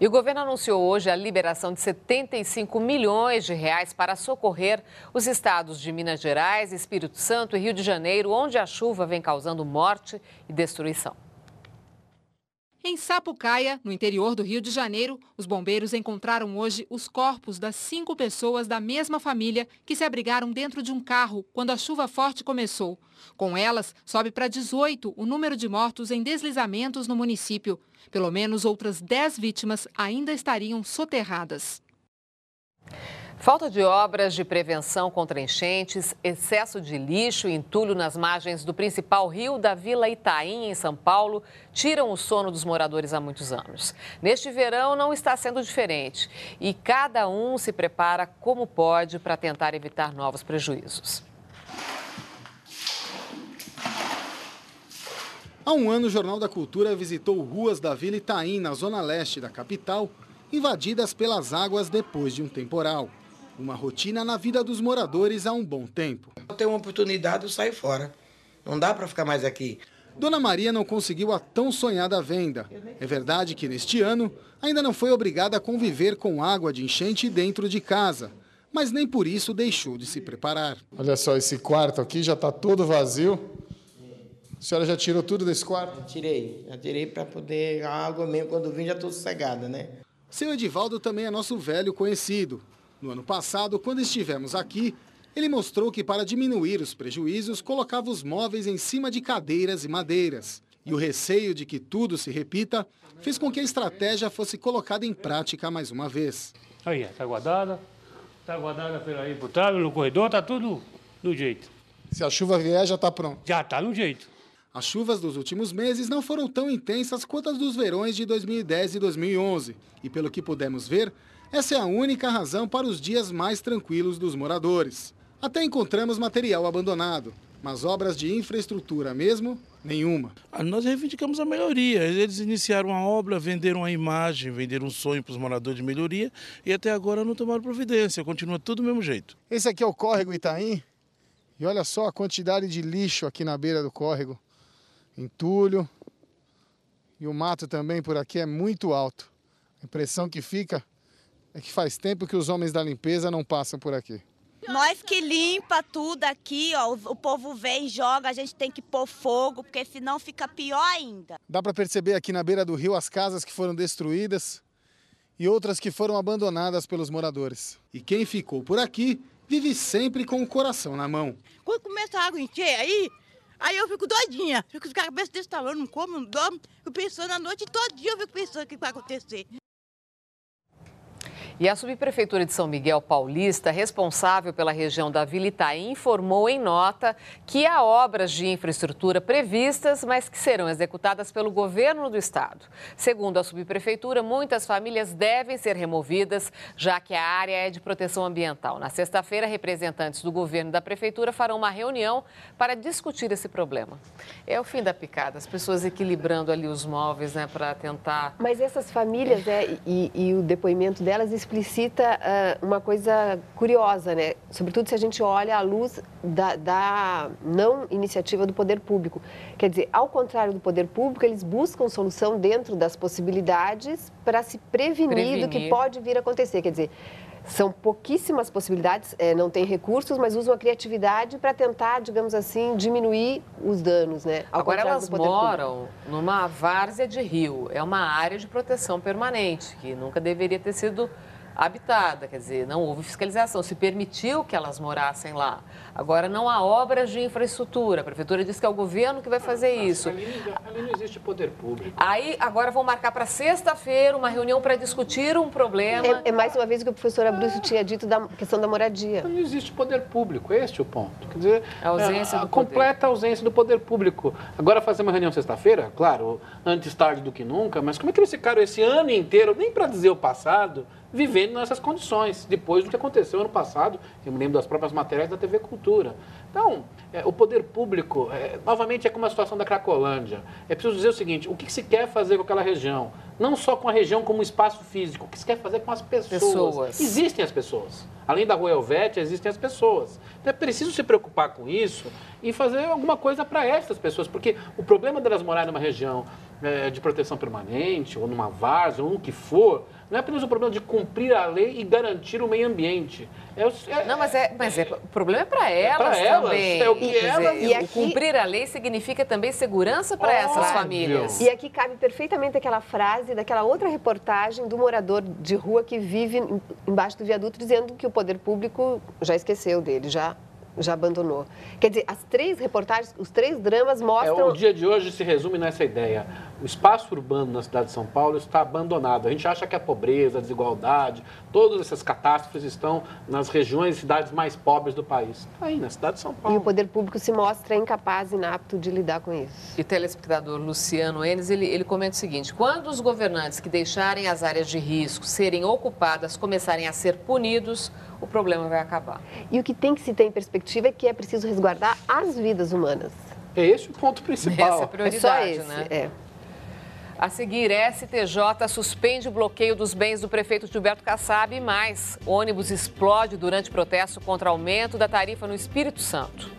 E o governo anunciou hoje a liberação de 75 milhões de reais para socorrer os estados de Minas Gerais, Espírito Santo e Rio de Janeiro, onde a chuva vem causando morte e destruição. Em Sapucaia, no interior do Rio de Janeiro, os bombeiros encontraram hoje os corpos das cinco pessoas da mesma família que se abrigaram dentro de um carro quando a chuva forte começou. Com elas, sobe para 18 o número de mortos em deslizamentos no município. Pelo menos outras 10 vítimas ainda estariam soterradas. Falta de obras de prevenção contra enchentes, excesso de lixo e entulho nas margens do principal rio da Vila Itaim, em São Paulo, tiram o sono dos moradores há muitos anos. Neste verão não está sendo diferente e cada um se prepara como pode para tentar evitar novos prejuízos. Há um ano, o Jornal da Cultura visitou ruas da Vila Itaim, na zona leste da capital, invadidas pelas águas depois de um temporal. Uma rotina na vida dos moradores há um bom tempo. Eu tenho uma oportunidade, eu saio fora. Não dá para ficar mais aqui. Dona Maria não conseguiu a tão sonhada venda. É verdade que neste ano ainda não foi obrigada a conviver com água de enchente dentro de casa, mas nem por isso deixou de se preparar. Olha só, esse quarto aqui já está todo vazio. A senhora já tirou tudo desse quarto? Já tirei, já tirei para poder a água mesmo quando vim já estou sossegada, né? Seu Edivaldo também é nosso velho conhecido. No ano passado, quando estivemos aqui, ele mostrou que para diminuir os prejuízos, colocava os móveis em cima de cadeiras e madeiras. E o receio de que tudo se repita fez com que a estratégia fosse colocada em prática mais uma vez. Aí, está guardada, está guardada pela imputável, no corredor, está tudo no jeito. Se a chuva vier, já está pronto? Já está no jeito. As chuvas dos últimos meses não foram tão intensas quanto as dos verões de 2010 e 2011. E pelo que pudemos ver, essa é a única razão para os dias mais tranquilos dos moradores. Até encontramos material abandonado, mas obras de infraestrutura mesmo, nenhuma. Ah, nós reivindicamos a melhoria. Eles iniciaram a obra, venderam a imagem, venderam um sonho para os moradores de melhoria e até agora não tomaram providência. Continua tudo do mesmo jeito. Esse aqui é o córrego Itaim. E olha só a quantidade de lixo aqui na beira do córrego. Entulho. E o mato também por aqui é muito alto. A impressão que fica é que faz tempo que os homens da limpeza não passam por aqui. Nós que limpa tudo aqui, ó, o povo vem, joga, a gente tem que pôr fogo, porque senão fica pior ainda. Dá para perceber aqui na beira do rio as casas que foram destruídas e outras que foram abandonadas pelos moradores. E quem ficou por aqui vive sempre com o coração na mão. Quando começa a água encher aí, aí eu fico doidinha, fico com a cabeça desse tamanho, não como, não dormo, fico pensando a noite todo dia, eu fico pensando o que vai acontecer. E a subprefeitura de São Miguel Paulista, responsável pela região da Vila Itaim, informou em nota que há obras de infraestrutura previstas, mas que serão executadas pelo governo do estado. Segundo a subprefeitura, muitas famílias devem ser removidas, já que a área é de proteção ambiental. Na sexta-feira, representantes do governo e da prefeitura farão uma reunião para discutir esse problema. É o fim da picada, as pessoas equilibrando ali os móveis, né, para tentar. Mas essas famílias, né, e, e o depoimento delas explicita uh, uma coisa curiosa, né? Sobretudo se a gente olha à luz da, da, não iniciativa do poder público. Quer dizer, ao contrário do poder público, eles buscam solução dentro das possibilidades para se prevenir, prevenir, do que pode vir a acontecer. Quer dizer, são pouquíssimas possibilidades, é, não tem recursos, mas usam a criatividade para tentar, digamos assim, diminuir os danos, né? Ao Agora elas moram público. numa várzea de rio, é uma área de proteção permanente, que nunca deveria ter sido habitada, quer dizer, não houve fiscalização, se permitiu que elas morassem lá. Agora, não há obras de infraestrutura, a prefeitura diz que é o governo que vai fazer isso. Ali, ali não existe poder público. Aí, agora vão marcar para sexta-feira uma reunião para discutir um problema. É, é, mais uma vez o que o professor Abruzzo tinha dito da questão da moradia. Não existe poder público, este é o ponto. Quer dizer, a ausência é, a, a completa poder. ausência do poder público. Agora, fazer uma reunião sexta-feira, claro, antes tarde do que nunca, mas como é que eles ficaram esse ano inteiro, nem para dizer o passado, vivendo nessas condições, depois do que aconteceu ano passado, eu me lembro das próprias matérias da TV Cultura. Então, é, o poder público, é, novamente, é como a situação da Cracolândia. É preciso dizer o seguinte: o que se quer fazer com aquela região? Não só com a região como espaço físico, o que se quer fazer com as pessoas. Pessoas. Existem as pessoas. Além da Rua Helvete, existem as pessoas. Então é preciso se preocupar com isso e fazer alguma coisa para essas pessoas, porque o problema delas morarem numa região é, de proteção permanente, ou numa várzea, ou no que for, não é apenas o problema de cumprir a lei e garantir o meio ambiente. É, é, não, mas, é, mas é, o problema é para elas, pra elas também. É o que elas- E o aqui- Cumprir a lei significa também segurança para essas famílias. E aqui cabe perfeitamente aquela frase daquela outra reportagem do morador de rua que vive em- embaixo do viaduto dizendo que o poder público já esqueceu dele, já, já abandonou. Quer dizer, as três reportagens, os três dramas É, mostram... o dia de hoje se resume nessa ideia. O espaço urbano na cidade de São Paulo está abandonado. A gente acha que a pobreza, a desigualdade, todas essas catástrofes estão nas regiões e cidades mais pobres do país. Está aí, na cidade de São E Paulo. o poder público se mostra incapaz, inapto de lidar com isso. E o telespectador Luciano Enes, ele, ele comenta o seguinte, quando os governantes que deixarem as áreas de risco serem ocupadas começarem a ser punidos, o problema vai acabar. E o que tem que se ter em perspectiva é que é preciso resguardar as vidas humanas. É esse o ponto principal. Essa é a É prioridade, só esse. né? É. A seguir, STJ suspende o bloqueio dos bens do prefeito Gilberto Kassab e mais. Ônibus explode durante protesto contra aumento da tarifa no Espírito Santo.